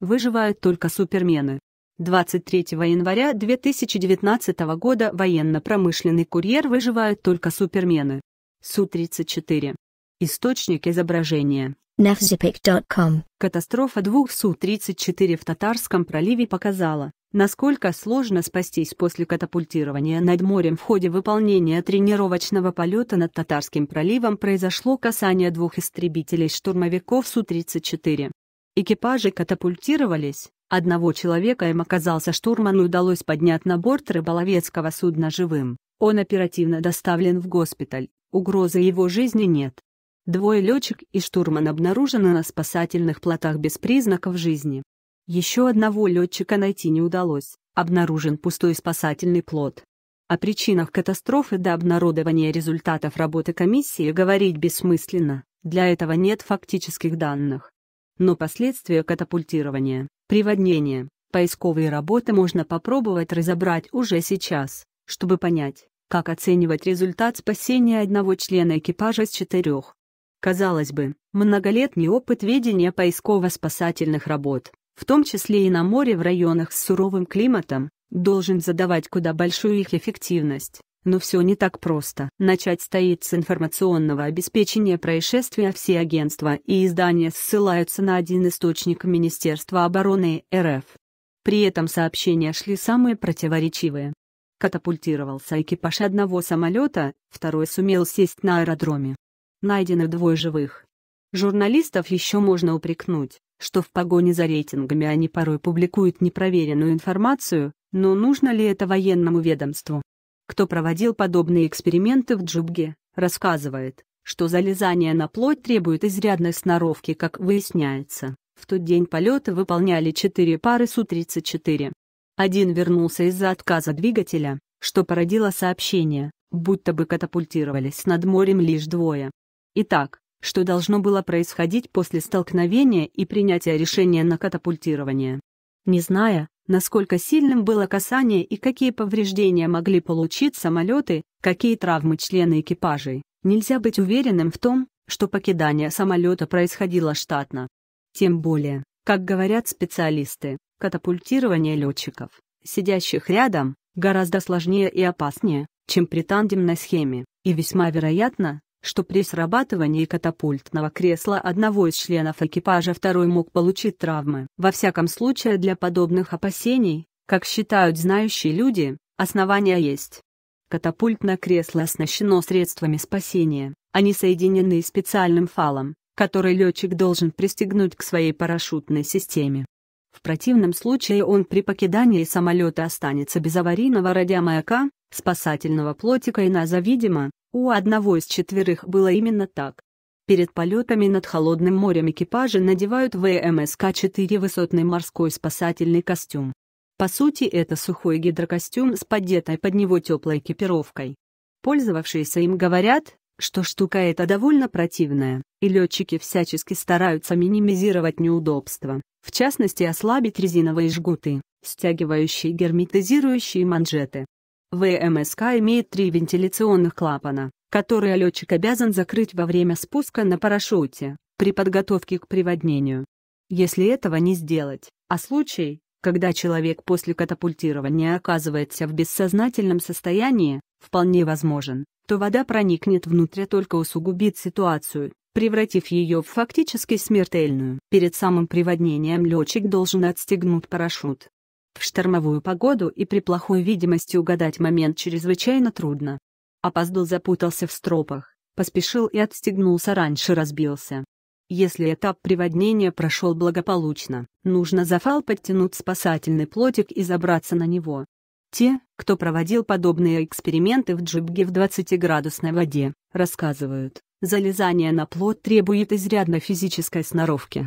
выживают только супермены. 23 января 2019 года военно-промышленный курьер выживают только супермены. Су-34. Источник изображения. nefzipic.com. Катастрофа двух Су-34 в Татарском проливе показала, насколько сложно спастись после катапультирования над морем в ходе выполнения тренировочного полета над Татарским проливом произошло касание двух истребителей-штурмовиков Су-34. Экипажи катапультировались, одного человека им оказался штурману удалось поднять на борт рыболовецкого судна живым, он оперативно доставлен в госпиталь, угрозы его жизни нет. Двое летчик и штурман обнаружены на спасательных плотах без признаков жизни. Еще одного летчика найти не удалось, обнаружен пустой спасательный плот. О причинах катастрофы до обнародования результатов работы комиссии говорить бессмысленно, для этого нет фактических данных. Но последствия катапультирования, приводнения, поисковые работы можно попробовать разобрать уже сейчас, чтобы понять, как оценивать результат спасения одного члена экипажа из четырех. Казалось бы, многолетний опыт ведения поисково-спасательных работ, в том числе и на море в районах с суровым климатом, должен задавать куда большую их эффективность. Но все не так просто. Начать стоит с информационного обеспечения происшествия все агентства и издания ссылаются на один источник Министерства обороны РФ. При этом сообщения шли самые противоречивые. Катапультировался экипаж одного самолета, второй сумел сесть на аэродроме. Найдены двое живых. Журналистов еще можно упрекнуть, что в погоне за рейтингами они порой публикуют непроверенную информацию, но нужно ли это военному ведомству? Кто проводил подобные эксперименты в Джубге, рассказывает, что залезание на плоть требует изрядной сноровки, как выясняется. В тот день полета выполняли четыре пары Су-34. Один вернулся из-за отказа двигателя, что породило сообщение, будто бы катапультировались над морем лишь двое. Итак, что должно было происходить после столкновения и принятия решения на катапультирование? Не зная, насколько сильным было касание и какие повреждения могли получить самолеты, какие травмы члены экипажей, нельзя быть уверенным в том, что покидание самолета происходило штатно. Тем более, как говорят специалисты, катапультирование летчиков, сидящих рядом, гораздо сложнее и опаснее, чем при тандемной схеме, и весьма вероятно, что при срабатывании катапультного кресла одного из членов экипажа второй мог получить травмы. Во всяком случае для подобных опасений, как считают знающие люди, основания есть. Катапультное кресло оснащено средствами спасения, они соединены специальным фалом, который летчик должен пристегнуть к своей парашютной системе. В противном случае он при покидании самолета останется без аварийного радиомаяка, спасательного плотика и наза видимо, у одного из четверых было именно так. Перед полетами над холодным морем экипажи надевают ВМСК-4 высотный морской спасательный костюм. По сути это сухой гидрокостюм с поддетой под него теплой экипировкой. Пользовавшиеся им говорят, что штука эта довольно противная, и летчики всячески стараются минимизировать неудобства, в частности ослабить резиновые жгуты, стягивающие герметизирующие манжеты. ВМСК имеет три вентиляционных клапана, которые летчик обязан закрыть во время спуска на парашюте, при подготовке к приводнению. Если этого не сделать, а случай, когда человек после катапультирования оказывается в бессознательном состоянии, вполне возможен, то вода проникнет внутрь только усугубит ситуацию, превратив ее в фактически смертельную. Перед самым приводнением летчик должен отстегнуть парашют, в штормовую погоду и при плохой видимости угадать момент чрезвычайно трудно. Опоздал запутался в стропах, поспешил и отстегнулся раньше разбился. Если этап приводнения прошел благополучно, нужно за фал подтянуть спасательный плотик и забраться на него. Те, кто проводил подобные эксперименты в джибге в 20-градусной воде, рассказывают, залезание на плот требует изрядной физической сноровки.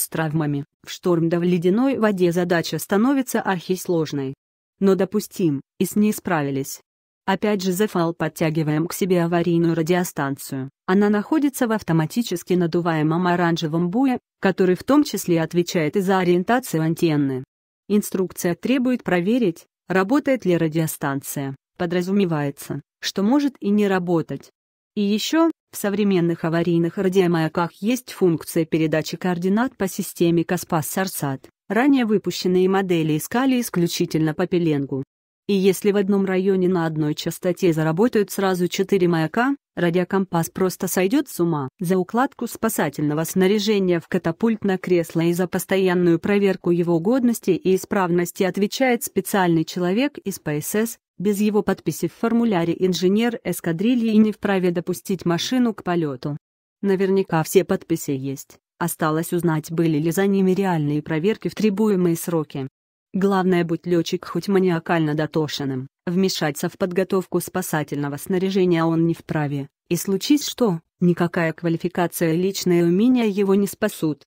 С травмами, в шторм да в ледяной воде задача становится архисложной. Но допустим, и с ней справились. Опять же Зефал подтягиваем к себе аварийную радиостанцию. Она находится в автоматически надуваемом оранжевом буе, который в том числе отвечает и за ориентацию антенны. Инструкция требует проверить, работает ли радиостанция. Подразумевается, что может и не работать. И еще, в современных аварийных радиомаяках есть функция передачи координат по системе Каспас-Сарсат, Ранее выпущенные модели искали исключительно по пеленгу. И если в одном районе на одной частоте заработают сразу четыре маяка, радиокомпас просто сойдет с ума. За укладку спасательного снаряжения в катапультное кресло и за постоянную проверку его годности и исправности отвечает специальный человек из ПСС, без его подписи в формуляре инженер эскадрильи не вправе допустить машину к полету. Наверняка все подписи есть. Осталось узнать, были ли за ними реальные проверки в требуемые сроки. Главное быть летчик хоть маниакально дотошенным, вмешаться в подготовку спасательного снаряжения он не вправе, и случись что, никакая квалификация и личные умения его не спасут.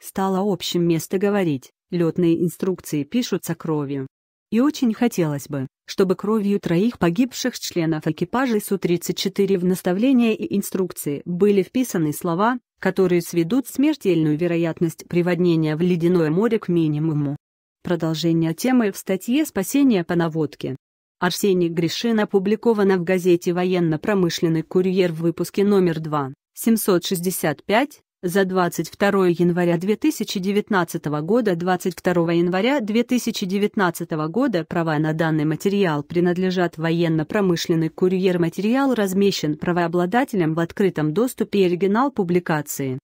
Стало общим место говорить, летные инструкции пишутся кровью. И очень хотелось бы, чтобы кровью троих погибших членов экипажа Су-34 в наставления и инструкции были вписаны слова, которые сведут смертельную вероятность приводнения в ледяное море к минимуму. Продолжение темы в статье «Спасение по наводке». Арсений Гришин опубликовано в газете «Военно-промышленный курьер» в выпуске номер 2, 765, за 22 января 2019 года 22 января 2019 года. Права на данный материал принадлежат военно-промышленный курьер. Материал размещен правообладателем в открытом доступе и оригинал публикации